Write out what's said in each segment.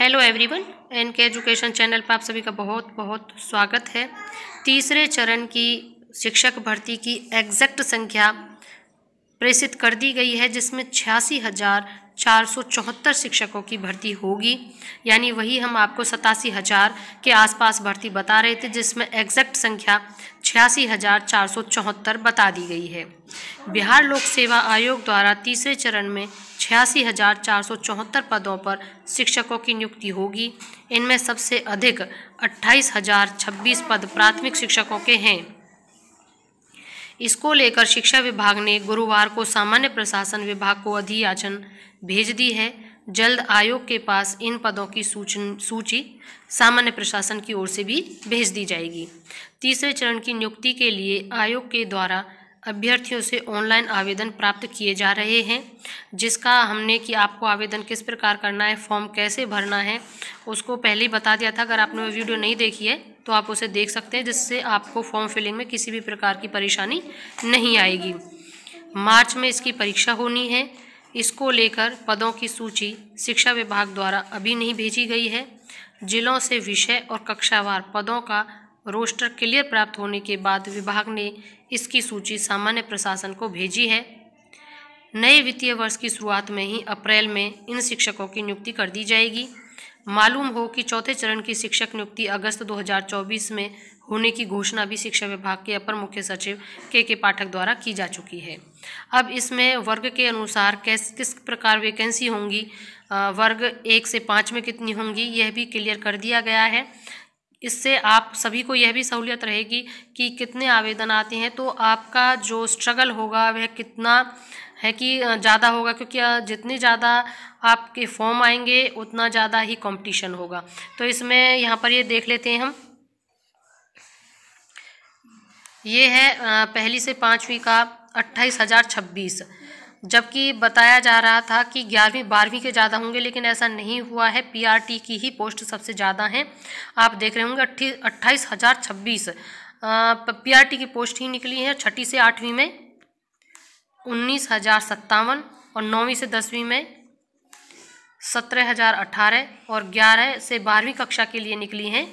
Hello everyone N K education channel पर आप सभी का बहुत बहुत स्वागत है। तीसरे चरण की शिक्षक भर्ती की एग्जैक्ट संख्या प्रेषित कर दी गई है, जिसमें छियासी हज़ार चार सौ चौहत्तर शिक्षकों की भर्ती होगी। यानी वही हम आपको सतासी हज़ार के आसपास भर्ती बता रहे थे, जिसमें एग्जैक्ट संख्या छियासी हज़ार चार सौ चौहत्तर बता दी गई है। बिहार लोक सेवा आयोग द्वारा तीसरे चरण में छियासी हज़ार चार सौ चौहत्तर पदों पर शिक्षकों की नियुक्ति होगी। इनमें सबसे अधिक अट्ठाईस हज़ार छब्बीस पद प्राथमिक शिक्षकों के हैं। इसको लेकर शिक्षा विभाग ने गुरुवार को सामान्य प्रशासन विभाग को अधियाचन भेज दी है। जल्द आयोग के पास इन पदों की सूची सामान्य प्रशासन की ओर से भी भेज दी जाएगी। तीसरे चरण की नियुक्ति के लिए आयोग के द्वारा अभ्यर्थियों से ऑनलाइन आवेदन प्राप्त किए जा रहे हैं, जिसका हमने कि आपको आवेदन किस प्रकार करना है, फॉर्म कैसे भरना है, उसको पहले ही बता दिया था। अगर आपने वो वीडियो नहीं देखी है तो आप उसे देख सकते हैं, जिससे आपको फॉर्म फिलिंग में किसी भी प्रकार की परेशानी नहीं आएगी। मार्च में इसकी परीक्षा होनी है। इसको लेकर पदों की सूची शिक्षा विभाग द्वारा अभी नहीं भेजी गई है। जिलों से विषय और कक्षावार पदों का रोस्टर क्लियर प्राप्त होने के बाद विभाग ने इसकी सूची सामान्य प्रशासन को भेजी है। नए वित्तीय वर्ष की शुरुआत में ही अप्रैल में इन शिक्षकों की नियुक्ति कर दी जाएगी। मालूम हो कि चौथे चरण की शिक्षक नियुक्ति अगस्त 2024 में होने की घोषणा भी शिक्षा विभाग के अपर मुख्य सचिव के के पाठक द्वारा की जा चुकी है। अब इसमें वर्ग के अनुसार कैस, किस प्रकार वैकेंसी होंगी वर्ग एक से पाँच में कितनी होंगी, यह भी क्लियर कर दिया गया है। इससे आप सभी को यह भी सहूलियत रहेगी कि कितने आवेदन आते हैं तो आपका जो स्ट्रगल होगा वह कितना है कि ज़्यादा होगा, क्योंकि जितनी ज़्यादा आपके फॉर्म आएँगे, उतना ज़्यादा ही कंपटीशन होगा। तो इसमें यहाँ पर ये देख लेते हैं हम। ये है पहली से पाँचवीं का अट्ठाईस हज़ार छब्बीस। जबकि बताया जा रहा था कि ग्यारहवीं, बारहवीं के ज़्यादा होंगे, लेकिन ऐसा नहीं हुआ है। पीआरटी की ही पोस्ट सबसे ज़्यादा हैं। आप देख रहे होंगे, अट्ठी, अट्ठाईस हज़ार छब्बीस। पी की पोस्ट ही निकली है छठी से आठवीं में, उन्नीस हज़ार सत्तावन और नौवीं से दसवीं में सत्रह हज़ार अठारह और ग्यारह से बारहवीं कक्षा के लिए निकली हैं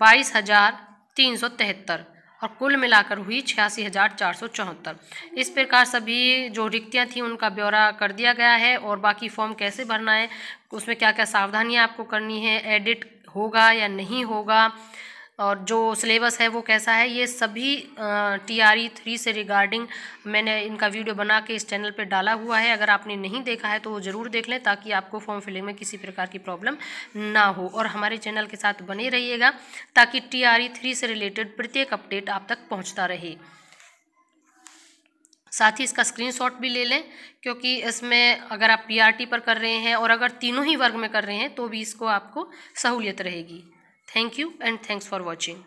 बाईस हज़ार तीन सौ तिहत्तर। और कुल मिलाकर हुई छियासी हज़ार चार सौ चौहत्तर। इस प्रकार सभी जो रिक्तियाँ थी, उनका ब्यौरा कर दिया गया है और बाकी फॉर्म कैसे भरना है, उसमें क्या क्या सावधानियाँ आपको करनी है, एडिट होगा या नहीं होगा और जो सिलेबस है वो कैसा है, ये सभी टी आर ई थ्री से रिगार्डिंग मैंने इनका वीडियो बना के इस चैनल पे डाला हुआ है। अगर आपने नहीं देखा है तो वो ज़रूर देख लें ताकि आपको फॉर्म फिलिंग में किसी प्रकार की प्रॉब्लम ना हो। और हमारे चैनल के साथ बने रहिएगा ताकि टी आर ई थ्री से रिलेटेड प्रत्येक अपडेट आप तक पहुँचता रहे। साथ ही इसका स्क्रीनशॉट भी ले लें, क्योंकि इसमें अगर आप पीआरटी पर कर रहे हैं और अगर तीनों ही वर्ग में कर रहे हैं तो भी इसको आपको सहूलियत रहेगी। Thank you and thanks for watching.